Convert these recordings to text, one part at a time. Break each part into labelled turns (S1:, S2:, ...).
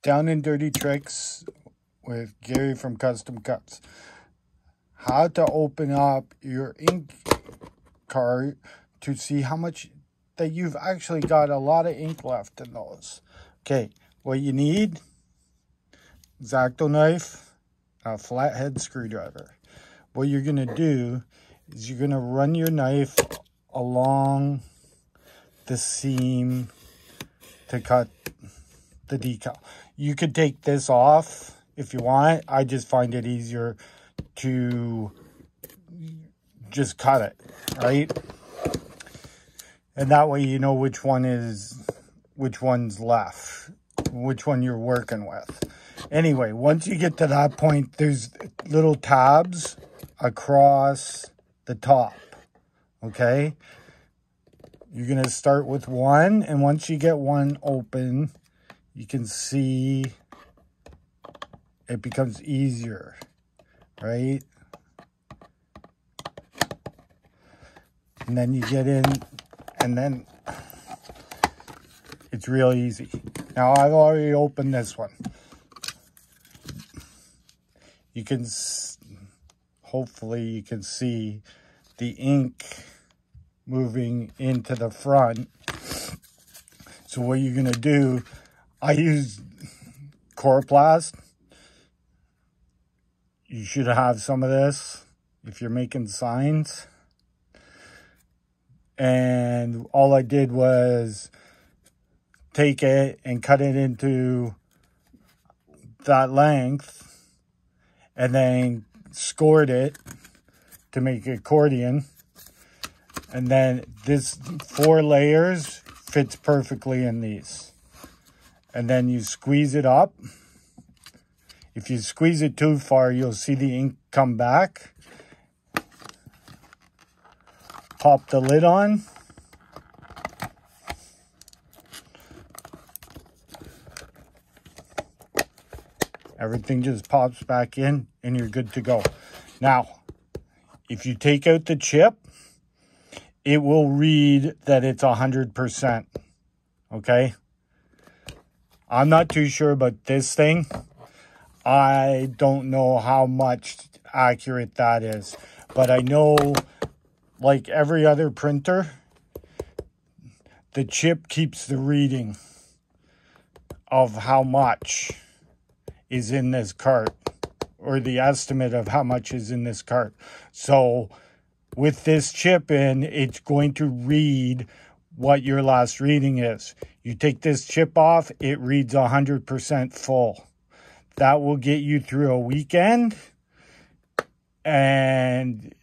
S1: Down and Dirty Tricks with Gary from Kustom Kutz. How to open up your ink cart to see how much that you've actually got a lot of ink left in those. Okay, what you need, X-Acto knife, a flathead screwdriver. What you're going to do is you're going to run your knife along the seam to cut the decal. You could take this off if you want. I just find it easier to just cut it, right? And that way you know which one is, which one's left, which one you're working with. Anyway, once you get to that point, there's little tabs across the top, okay? You're going to start with one, and once you get one open, you can see it becomes easier, right? And then you get in, and then it's real easy. Now, I've already opened this one. You can, hopefully you can see the ink moving into the front. So what you're going to do, I use Coroplast. You should have some of this if you're making signs. And all I did was take it and cut it into that length and then scored it to make accordion. And then this four layers fits perfectly in these. And then you squeeze it up. If you squeeze it too far, you'll see the ink come back. Pop the lid on. Everything just pops back in and you're good to go. Now, if you take out the chip, it will read that it's 100%. Okay? I'm not too sure about this thing. I don't know how much accurate that is. But I know, like every other printer, the chip keeps the reading of how much is in this cart or the estimate of how much is in this cart. So with this chip in, it's going to read what your last reading is. You take this chip off, it reads 100% full. That will get you through a weekend and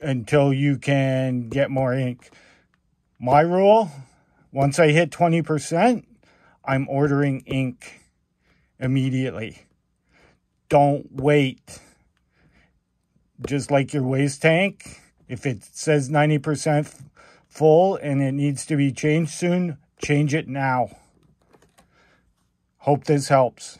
S1: until you can get more ink. My rule, once I hit 20%, I'm ordering ink immediately. Don't wait just like your waste tank, if it says 90% full and it needs to be changed soon, change it now. Hope this helps.